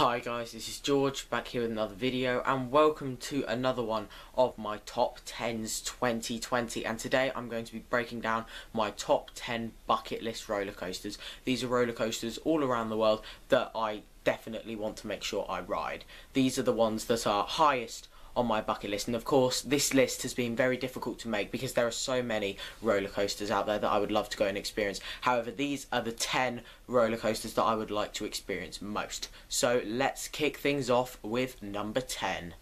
Hi guys, this is George back here with another video and welcome to another one of my top 10s 2020 and today I'm going to be breaking down my top 10 bucket list roller coasters. These are roller coasters all around the world that I definitely want to make sure I ride. These are the ones that are highest on my bucket list. And of course, this list has been very difficult to make because there are so many roller coasters out there that I would love to go and experience. However, these are the 10 roller coasters that I would like to experience most. So let's kick things off with number 10.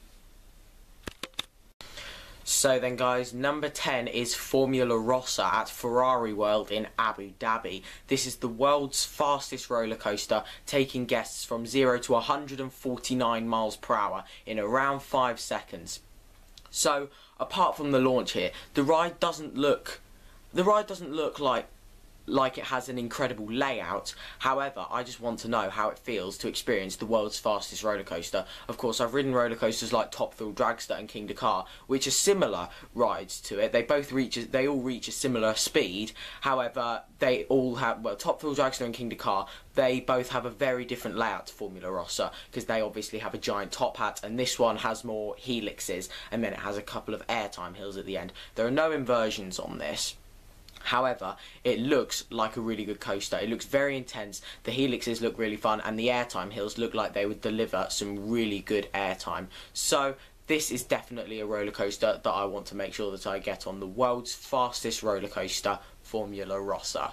So then guys, number 10 is Formula Rossa at Ferrari World in Abu Dhabi. This is the world's fastest roller coaster, taking guests from 0 to 149 miles per hour in around 5 seconds. So, apart from the launch here, the ride doesn't look the ride doesn't look like like it has an incredible layout. However, I just want to know how it feels to experience the world's fastest roller coaster. Of course, I've ridden roller coasters like Top Thrill Dragster and Kingda Ka, which are similar rides to it. They both reach, they all reach a similar speed. However, they all have well, Top Thrill Dragster and Kingda Ka. They both have a very different layout to Formula Rossa because they obviously have a giant top hat, and this one has more helixes, and then it has a couple of airtime hills at the end. There are no inversions on this. However, it looks like a really good coaster. It looks very intense. The helixes look really fun, and the airtime hills look like they would deliver some really good airtime. So this is definitely a roller coaster that I want to make sure that I get on the world's fastest roller coaster, Formula Rossa.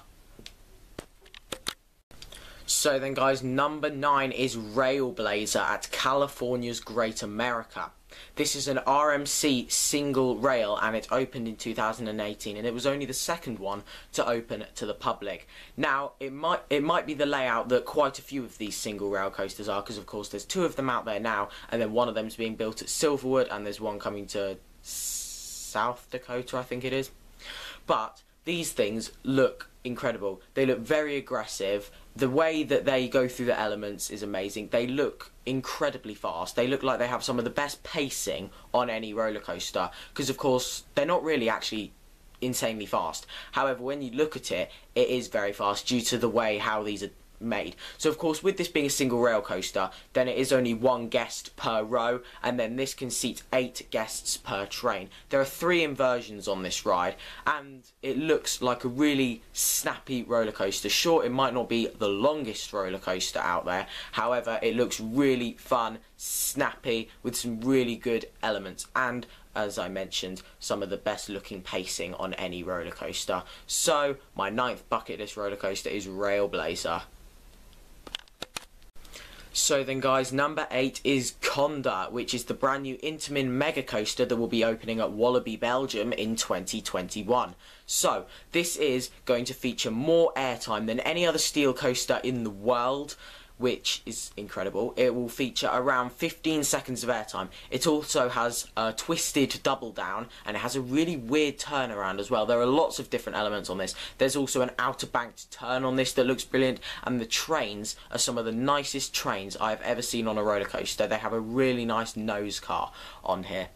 So then guys, number 9 is Railblazer at California's Great America. This is an RMC single rail and it opened in 2018 and it was only the second one to open to the public. Now it might it might be the layout that quite a few of these single rail coasters are because of course there's two of them out there now and then one of them's being built at Silverwood and there's one coming to South Dakota I think it is. But these things look incredible. They look very aggressive. The way that they go through the elements is amazing. They look incredibly fast. They look like they have some of the best pacing on any roller coaster because of course they're not really actually insanely fast. However, when you look at it, it is very fast due to the way how these are made. So of course with this being a single rail coaster then it is only one guest per row and then this can seat eight guests per train. There are three inversions on this ride and it looks like a really snappy roller coaster. Sure it might not be the longest roller coaster out there however it looks really fun, snappy with some really good elements and as I mentioned, some of the best looking pacing on any roller coaster. So, my ninth bucket list roller coaster is Railblazer. So then guys, number 8 is Kondaa, which is the brand new Intamin Mega Coaster that will be opening at Walibi, Belgium in 2021. So, this is going to feature more airtime than any other steel coaster in the world which is incredible. It will feature around 15 seconds of airtime. It also has a twisted double down and it has a really weird turnaround as well. There are lots of different elements on this. There's also an outer banked turn on this that looks brilliant and the trains are some of the nicest trains I've ever seen on a roller coaster. They have a really nice nose car on here.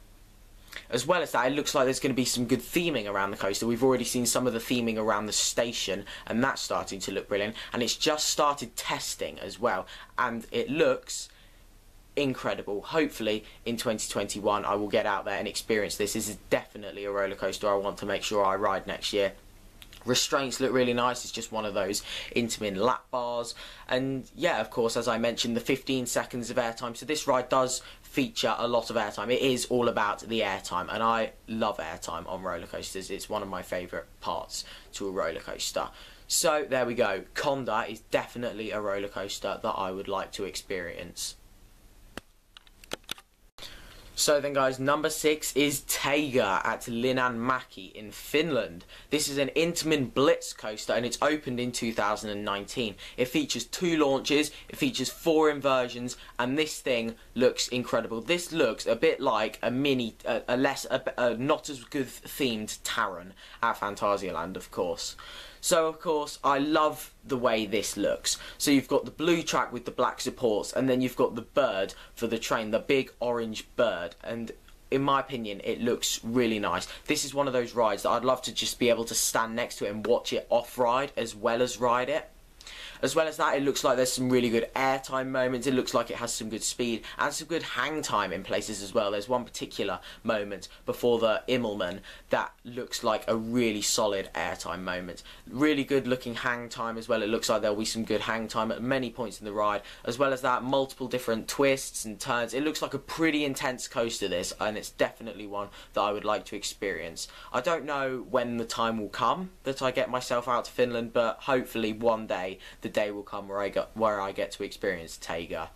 As well as that, it looks like there's going to be some good theming around the coaster. We've already seen some of the theming around the station, and that's starting to look brilliant. And it's just started testing as well, and it looks incredible. Hopefully, in 2021, I will get out there and experience this. This is definitely a roller coaster I want to make sure I ride next year. Restraints look really nice. It's just one of those Intamin lap bars. And yeah, of course, as I mentioned, the 15 seconds of airtime. So this ride does feature a lot of airtime. It is all about the airtime, and I love airtime on roller coasters. It's one of my favourite parts to a roller coaster. So there we go. Kondaa is definitely a roller coaster that I would like to experience. So then guys, number six is Taiga at Linnanmäki in Finland. This is an Intamin Blitz coaster and it's opened in 2019. It features two launches, it features four inversions and this thing looks incredible. This looks a bit like a mini, a, a less, a, a not as good themed Taron at Phantasialand of course. So of course I love the way this looks. So you've got the blue track with the black supports and then you've got the bird for the train, the big orange bird and in my opinion, it looks really nice. This is one of those rides that I'd love to just be able to stand next to it and watch it off-ride as well as ride it. As well as that, it looks like there's some really good airtime moments. It looks like it has some good speed and some good hang time in places as well. There's one particular moment before the Immelmann that looks like a really solid airtime moment. Really good looking hang time as well. It looks like there'll be some good hang time at many points in the ride. As well as that, multiple different twists and turns. It looks like a pretty intense coaster this and it's definitely one that I would like to experience. I don't know when the time will come that I get myself out to Finland but hopefully one day the day will come where I get where I get to experience Taiga.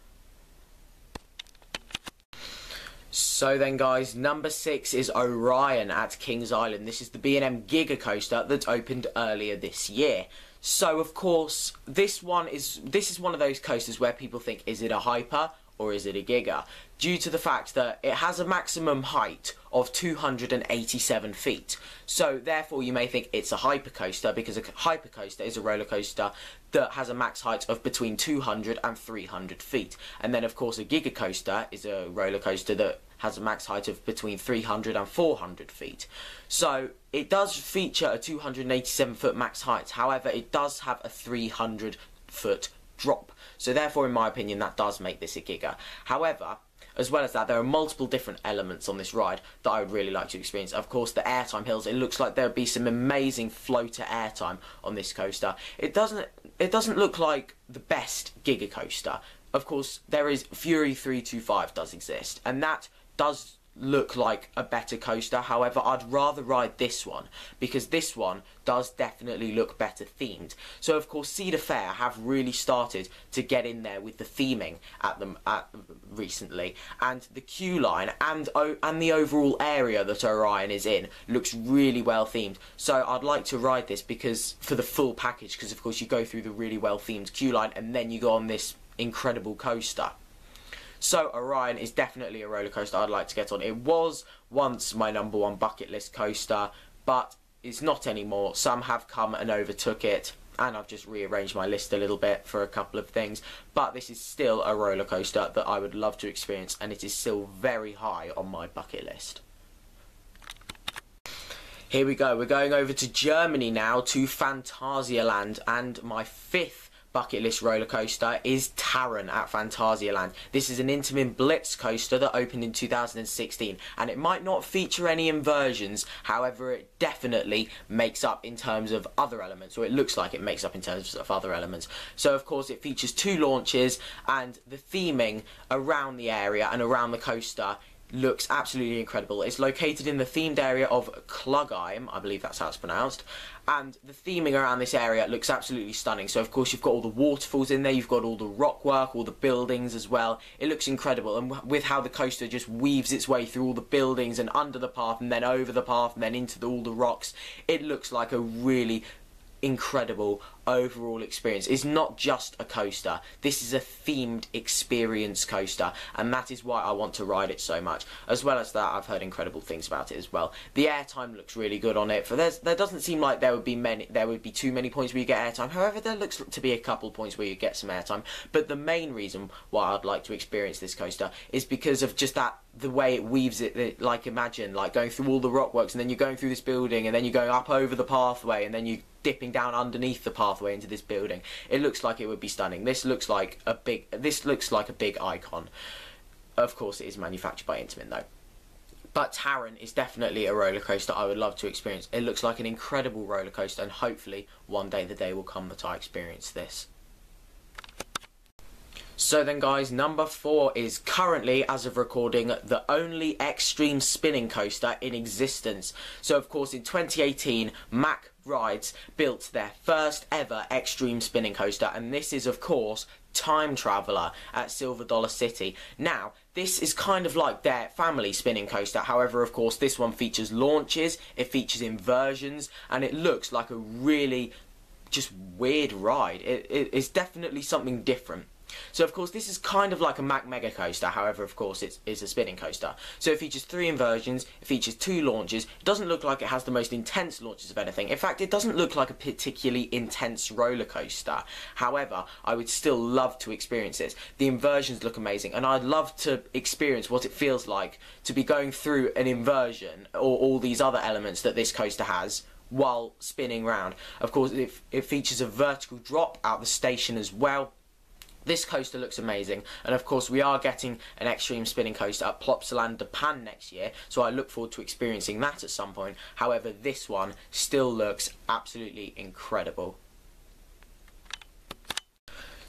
So then guys, number six is Orion at Kings Island. This is the B&M Giga Coaster that opened earlier this year. So of course, this one is this is one of those coasters where people think is it a hyper or is it a giga? Due to the fact that it has a maximum height of 287 feet. So therefore you may think it's a hypercoaster because a hypercoaster is a roller coaster that has a max height of between 200 and 300 feet. And then of course a giga coaster is a roller coaster that has a max height of between 300 and 400 feet. So it does feature a 287 foot max height. However, it does have a 300 foot drop. So therefore, in my opinion, that does make this a Giga. However, as well as that, there are multiple different elements on this ride that I would really like to experience. Of course, the airtime hills. It looks like there would be some amazing floater airtime on this coaster. It doesn't. It doesn't look like the best Giga coaster. Of course, there is Fury 325 does exist, and that does look like a better coaster. However, I'd rather ride this one because this one does definitely look better themed. So, of course, Cedar Fair have really started to get in there with the theming at them at, recently, and the queue line and and the overall area that Orion is in looks really well themed. So, I'd like to ride this because for the full package, because of course you go through the really well themed queue line and then you go on this incredible coaster. So Orion is definitely a roller coaster I'd like to get on. It was once my number one bucket list coaster, but it's not anymore. Some have come and overtook it, and I've just rearranged my list a little bit for a couple of things. But this is still a roller coaster that I would love to experience, and it is still very high on my bucket list. Here we go. We're going over to Germany now to Phantasialand, and my fifth bucket list roller coaster is Taron at Phantasialand. This is an Intamin Blitz coaster that opened in 2016 and it might not feature any inversions, however it definitely makes up in terms of other elements, or it looks like it makes up in terms of other elements. So of course it features two launches and the theming around the area and around the coaster looks absolutely incredible. It's located in the themed area of Klugheim, I believe that's how it's pronounced, and the theming around this area looks absolutely stunning. So of course you've got all the waterfalls in there, you've got all the rock work, all the buildings as well. It looks incredible, and with how the coaster just weaves its way through all the buildings and under the path and then over the path and then into the, all the rocks, it looks like a really incredible overall experience. It's not just a coaster. This is a themed experience coaster, and that is why I want to ride it so much. As well as that, I've heard incredible things about it as well. The airtime looks really good on it. For there's, there doesn't seem like there would be many, there would be too many points where you get airtime. However, there looks to be a couple points where you get some airtime. But the main reason why I'd like to experience this coaster is because of just that the way it weaves it, like imagine like going through all the rockworks and then you're going through this building and then you're going up over the pathway and then you're dipping down underneath the pathway into this building. It looks like it would be stunning. This looks like a big. This looks like a big icon. Of course, it is manufactured by Intamin though. But Taron is definitely a roller coaster I would love to experience. It looks like an incredible roller coaster, and hopefully one day the day will come that I experience this. So then guys, number four is currently, as of recording, the only extreme spinning coaster in existence. So of course in 2018, Mack Rides built their first ever extreme spinning coaster and this is of course Time Traveller at Silver Dollar City. Now, this is kind of like their family spinning coaster. However, of course, this one features launches, it features inversions, and it looks like a really just weird ride. It, it, it's definitely something different. So of course this is kind of like a Mack Mega Coaster, however of course it's, a spinning coaster. So it features three inversions, it features two launches, it doesn't look like it has the most intense launches of anything. In fact it doesn't look like a particularly intense roller coaster. However, I would still love to experience this. The inversions look amazing and I'd love to experience what it feels like to be going through an inversion or all these other elements that this coaster has while spinning round. Of course, it, it features a vertical drop out the station as well. This coaster looks amazing, and of course we are getting an extreme spinning coaster at Plopsaland De Panne next year, so I look forward to experiencing that at some point. However, this one still looks absolutely incredible.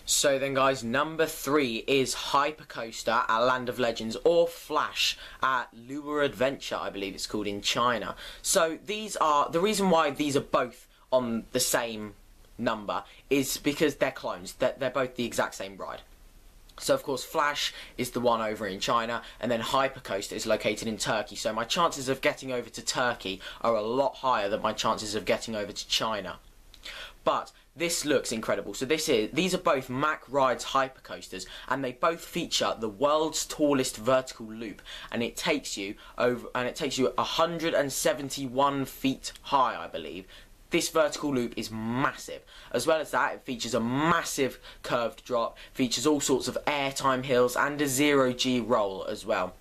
So then guys, number three is Hypercoaster at Land of Legends or Flash at Lewa Adventure, I believe it's called in China. So these are, the reason why these are both on the same number is because they're clones. They're, they're both the exact same ride. So of course Flash is the one over in China and then Hypercoaster is located in Turkey. So my chances of getting over to Turkey are a lot higher than my chances of getting over to China. But this looks incredible. So this is these are both Mack Rides hypercoasters and they both feature the world's tallest vertical loop and it takes you over and it takes you 171 feet high, I believe. This vertical loop is massive. As well as that, it features a massive curved drop, features all sorts of airtime hills and a zero G roll as well.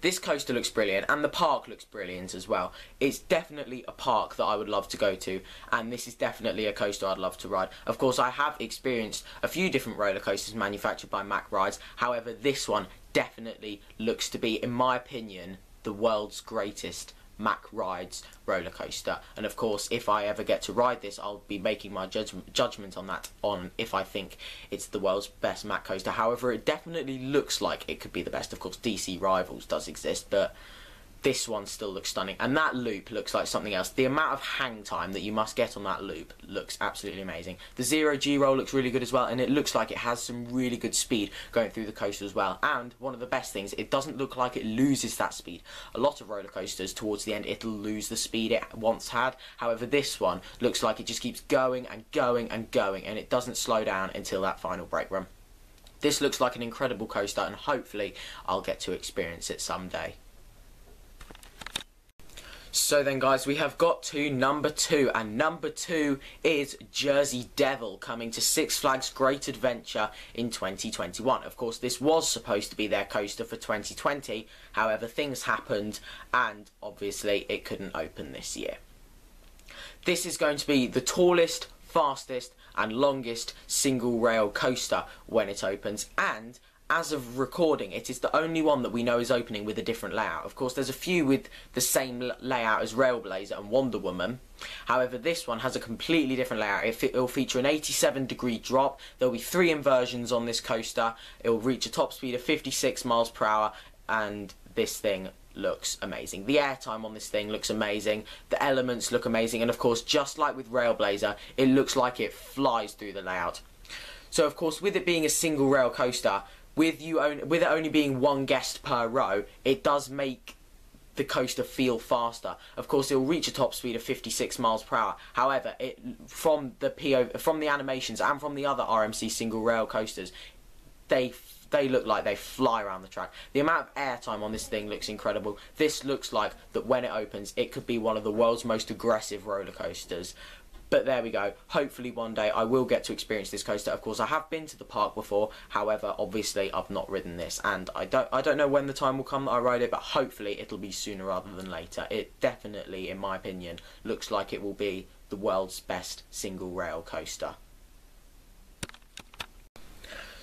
This coaster looks brilliant and the park looks brilliant as well. It's definitely a park that I would love to go to and this is definitely a coaster I'd love to ride. Of course I have experienced a few different roller coasters manufactured by Mack Rides, however this one definitely looks to be, in my opinion, the world's greatest Mack Rides roller coaster. And of course, if I ever get to ride this, I'll be making my judgment judgment on that on if I think it's the world's best Mack coaster. However, it definitely looks like it could be the best. Of course, DC Rivals does exist, but this one still looks stunning. And that loop looks like something else. The amount of hang time that you must get on that loop looks absolutely amazing. The zero g roll looks really good as well and it looks like it has some really good speed going through the coaster as well. And one of the best things it doesn't look like it loses that speed. A lot of roller coasters towards the end it'll lose the speed it once had. However this one looks like it just keeps going and going and going and it doesn't slow down until that final brake run. This looks like an incredible coaster and hopefully I'll get to experience it someday. So then guys, we have got to number two, and number two is Jersey Devil coming to Six Flags Great Adventure in 2021. Of course, this was supposed to be their coaster for 2020, however, things happened, and obviously it couldn't open this year. This is going to be the tallest, fastest, and longest single rail coaster when it opens, and as of recording, it is the only one that we know is opening with a different layout. Of course, there's a few with the same layout as Railblazer and Wonder Woman. However, this one has a completely different layout. It will feature an 87 degree drop. There'll be three inversions on this coaster. It will reach a top speed of 56 miles per hour, and this thing looks amazing. The airtime on this thing looks amazing. The elements look amazing, and of course, just like with Railblazer, it looks like it flies through the layout. So, of course, with it being a single rail coaster, with you only, with it only being one guest per row, it does make the coaster feel faster. Of course, it will reach a top speed of 56 miles per hour. However, it from the PO from the animations and from the other RMC single rail coasters, they they look like they fly around the track. The amount of airtime on this thing looks incredible. This looks like that when it opens, it could be one of the world's most aggressive roller coasters. But there we go. Hopefully one day I will get to experience this coaster. Of course, I have been to the park before. However, obviously I've not ridden this, and I don't I don't know when the time will come that I ride it, but hopefully it'll be sooner rather than later. It definitely, in my opinion, looks like it will be the world's best single rail coaster.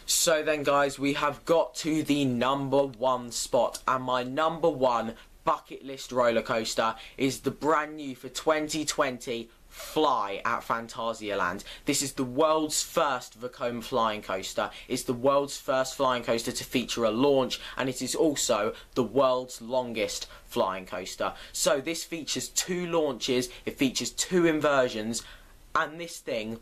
So then guys, we have got to the number one spot and my number one bucket list roller coaster is the brand new for 2020 fly at Phantasialand. This is the world's first Vekoma flying coaster. It's the world's first flying coaster to feature a launch and it is also the world's longest flying coaster. So this features two launches, it features two inversions and this thing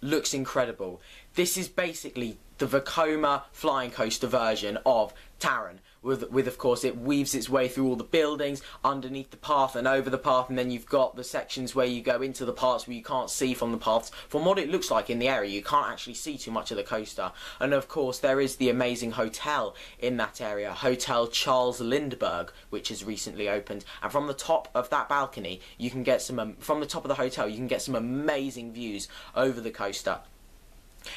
looks incredible. This is basically the Vekoma flying coaster version of Taron with, with of course it weaves its way through all the buildings underneath the path and over the path and then you've got the sections where you go into the parts where you can't see from the paths. From what it looks like in the area you can't actually see too much of the coaster. And of course there is the amazing hotel in that area Hotel Charles Lindbergh which has recently opened. And from the top of that balcony you can get some um, from the top of the hotel you can get some amazing views over the coaster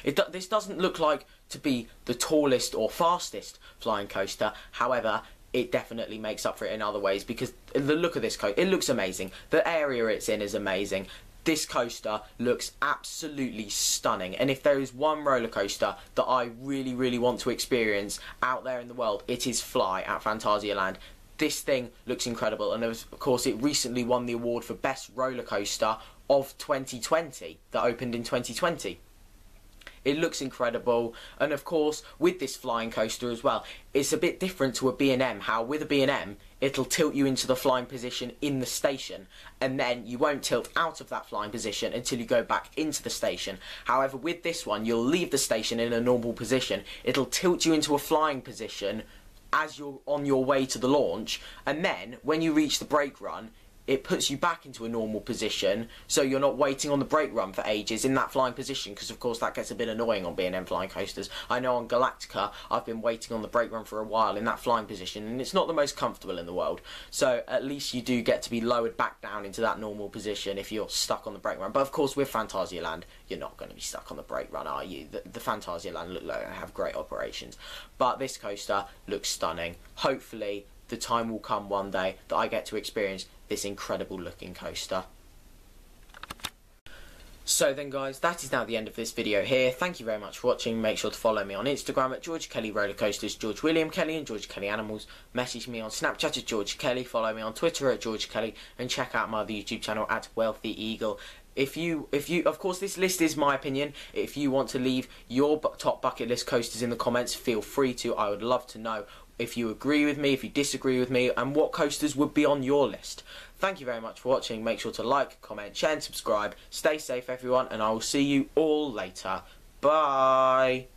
it, this doesn't look like to be the tallest or fastest flying coaster. However, it definitely makes up for it in other ways because the look of this coaster, it looks amazing. The area it's in is amazing. This coaster looks absolutely stunning, and if there is one roller coaster that I really, really want to experience out there in the world, it is Fly at Phantasialand this thing looks incredible and of course it recently won the award for best roller coaster of 2020 that opened in 2020 it looks incredible, and of course, with this flying coaster as well, it's a bit different to a B&M. How with a B&M, it'll tilt you into the flying position in the station, and then you won't tilt out of that flying position until you go back into the station. However, with this one, you'll leave the station in a normal position. It'll tilt you into a flying position as you're on your way to the launch, and then when you reach the brake run, it puts you back into a normal position so you're not waiting on the brake run for ages in that flying position because of course that gets a bit annoying on B&M flying coasters. I know on Galactica I've been waiting on the brake run for a while in that flying position and it's not the most comfortable in the world so at least you do get to be lowered back down into that normal position if you're stuck on the brake run but of course with Phantasialand you're not going to be stuck on the brake run are you? The, the Phantasialand look like they have great operations but this coaster looks stunning. Hopefully the time will come one day that I get to experience this incredible looking coaster. So then guys, that is now the end of this video here. Thank you very much for watching. Make sure to follow me on Instagram at George Kelly Roller Coasters, George William Kelly and George Kelly Animals. Message me on Snapchat at George Kelly. Follow me on Twitter at George Kelly. And check out my other YouTube channel at Wealthy Eagle if you if you of course this list is my opinion if you want to leave your top bucket list coasters in the comments feel free to i would love to know if you agree with me, if you disagree with me, and what coasters would be on your list. Thank you very much for watching. Make sure to like, comment, share, and subscribe. Stay safe, everyone, and I will see you all later. Bye.